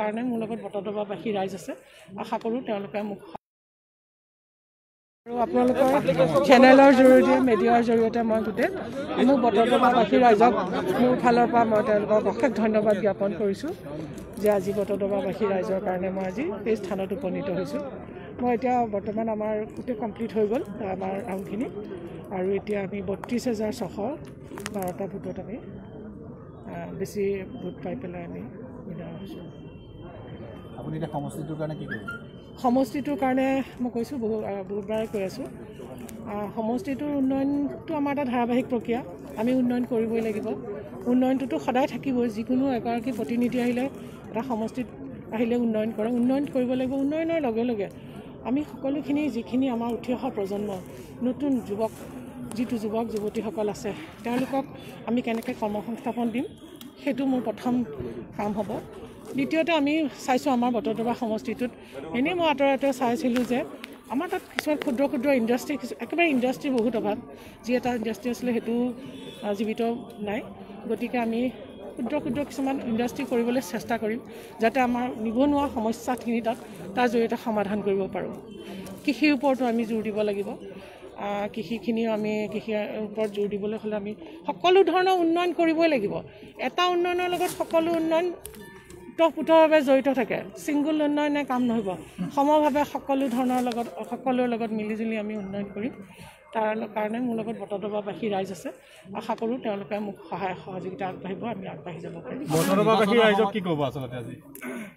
কাৰণে মোৰ লগত বটদ্ৰৱাবাসী ৰাইজ আছে। আশা কৰোঁ তেওঁলোকে মোক আৰু আপোনালোকৰ চেনেলৰ জৰিয়তে মিডিয়াৰ জৰিয়তে মই গোটেই মোক বটদ্ৰৱাবাসী ৰাইজক মোৰ ফালৰ পৰা মই তেওঁলোকক অশেষ ধন্যবাদ জ্ঞাপন কৰিছোঁ যে আজি বটদ্ৰৱাবাসী ৰাইজৰ কাৰণে মই আজি এই স্থানত উপনীত হৈছোঁ। মই এতিয়া বৰ্তমান আমাৰ গোটেই কমপ্লিট হৈ গ'ল আমাৰ ৰাউণ্ডখিনি আৰু এতিয়া আমি বত্ৰিছ হাজাৰ ছশ বাৰটা ভোটত আমি বেছি ভোট পাই পেলাই আমি উইনাৰ হৈছোঁ। আপুনি এতিয়া সমষ্টিটোৰ কাৰণে কি কৰিব? সমষ্টিটোৰ কাৰণে মই কৈছোঁ বহু বহুতবাৰে কৈ আছোঁ। সমষ্টিটোৰ উন্নয়নটো আমাৰ এটা ধাৰাবাহিক প্ৰক্ৰিয়া। আমি উন্নয়ন কৰিবই লাগিব। উন্নয়নটোতো সদায় থাকিবই। যিকোনো এগৰাকী প্ৰতিনিধি আহিলে এটা সমষ্টিত আহিলে উন্নয়ন কৰে। উন্নয়ন কৰিব লাগিব। উন্নয়নৰ লগে লগে আমি সকলোখিনি যিখিনি আমাৰ উঠি অহা প্ৰজন্ম নতুন যুৱক যিটো যুৱক যুৱতীসকল আছে তেওঁলোকক আমি কেনেকৈ কৰ্মসংস্থাপন দিম সেইটো মোৰ প্ৰথম কাম হ'ব। দ্বিতীয়তে আমি চাইছোঁ আমাৰ বটদ্ৰৱা সমষ্টিটোত। এনেই মই আঁতৰে আঁতৰে চাইছিলোঁ যে আমাৰ তাত কিছুমান ক্ষুদ্ৰ ক্ষুদ্ৰ ইণ্ডাষ্ট্ৰি একেবাৰে ইণ্ডাষ্ট্ৰিৰ বহুত অভাৱ। যি এটা ইণ্ডাষ্ট্ৰি আছিলে সেইটো জীৱিত নাই। গতিকে আমি ক্ষুদ্ৰ ক্ষুদ্ৰ কিছুমান ইণ্ডাষ্ট্ৰি কৰিবলৈ চেষ্টা কৰিম যাতে আমাৰ নিবনুৱা সমস্যাখিনি তাত তাৰ জৰিয়তে সমাধান কৰিব পাৰোঁ। কৃষিৰ ওপৰতো আমি জোৰ দিব লাগিব। কৃষিখিনিও আমি কৃষিৰ ওপৰত জোৰ দিবলৈ হ'লে আমি সকলো ধৰণৰ উন্নয়ন কৰিবই লাগিব। এটা উন্নয়নৰ লগত সকলো উন্নয়ন ওতঃপ্ৰোতভাৱে জড়িত থাকে। ছিংগুল উন্নয়নে কাম নহ'ব। সমভাৱে সকলো ধৰণৰ লগত সকলোৰে লগত মিলিজুলি আমি উন্নয়ন কৰিম। তাৰ কাৰণে মোৰ লগত বটদ্ৰৱাবাসী ৰাইজ আছে। আশা কৰোঁ তেওঁলোকে মোক সহায় সহযোগিতা আগবাঢ়িব আমি আগবাঢ়ি যাব পাৰিম।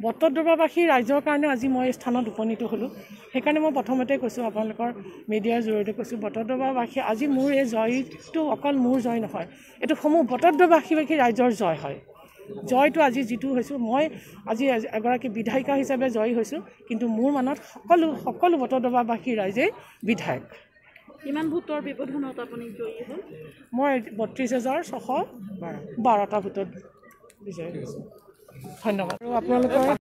বটদ্ৰৱাবাসী ৰাইজৰ কাৰণে আজি মই এই স্থানত উপনীত হ'লোঁ। সেইকাৰণে মই প্ৰথমতে কৈছোঁ আপোনালোকৰ মিডিয়াৰ জৰিয়তে কৈছোঁ বটদ্ৰৱাবাসী আজি মোৰ এই জয়টো অকল মোৰ জয় নহয় এইটো সমূহ বটদ্ৰৱাসী ৰাইজৰ জয় হয়। জয়টো আজি যিটো হৈছোঁ মই আজি এগৰাকী বিধায়িকা হিচাপে জয়ী হৈছোঁ কিন্তু মোৰ মনত সকলো সকলো বটদ্ৰৱাবাসী ৰাইজেই বিধায়ক। কিমান ভোটৰ ব্যৱধানত আপুনি জয়ী হ'ল? মই বত্ৰিছ হাজাৰ ছশ বাৰটা ভোটত বিজয়ী হৈছোঁ। ধন্যবাদ। আৰু আপোনালোকৰ